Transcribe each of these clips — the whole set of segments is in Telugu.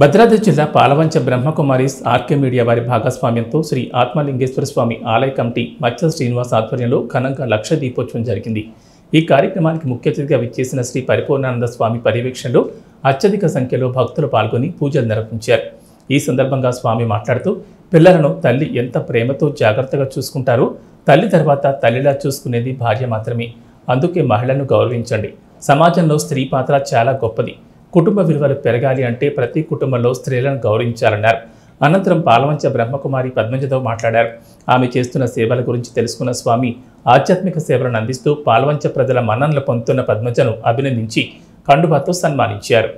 భద్రాద్రి జిల్లా పాలవంచ బ్రహ్మకుమారిస్ ఆర్కే మీడియా వారి భాగస్వామ్యంతో శ్రీ ఆత్మలింగేశ్వర స్వామి ఆలయ కమిటీ మచ్చ శ్రీనివాస్ ఆధ్వర్యంలో ఘనంగా లక్ష దీపోత్సవం జరిగింది. ఈ కార్యక్రమానికి ముఖ్య అతిథిగా విచ్చేసిన శ్రీ పరిపూర్ణానంద స్వామి పర్యవేక్షణలో అత్యధిక సంఖ్యలో భక్తులు పాల్గొని పూజలు నిర్వహించారు. ఈ సందర్భంగా స్వామి మాట్లాడుతూ పిల్లలను తల్లి ఎంత ప్రేమతో జాగ్రత్తగా చూసుకుంటారో తల్లి తర్వాత తల్లిలా చూసుకునేది భార్య మాత్రమే. అందుకే మహిళను గౌరవించండి. సమాజంలో స్త్రీ పాత్ర చాలా గొప్పది. కుటుంబ విలువలు పెరగాలి అంటే ప్రతి కుటుంబంలో స్త్రీలను గౌరవించాలన్నారు. అనంతరం పాలవంచ బ్రహ్మకుమారి పద్మజతో మాట్లాడారు. ఆమె చేస్తున్న సేవల గురించి తెలుసుకున్న స్వామి ఆధ్యాత్మిక సేవలను అందిస్తూ పాలవంచ ప్రజల మన్ననలు పొందుతున్న పద్మజను అభినందించి కండుబాతో సన్మానించారు.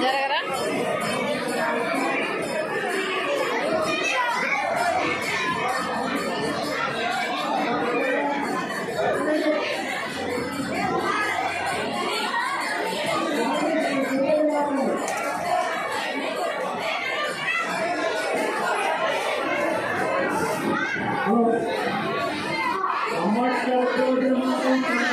జరగరా అమ్మ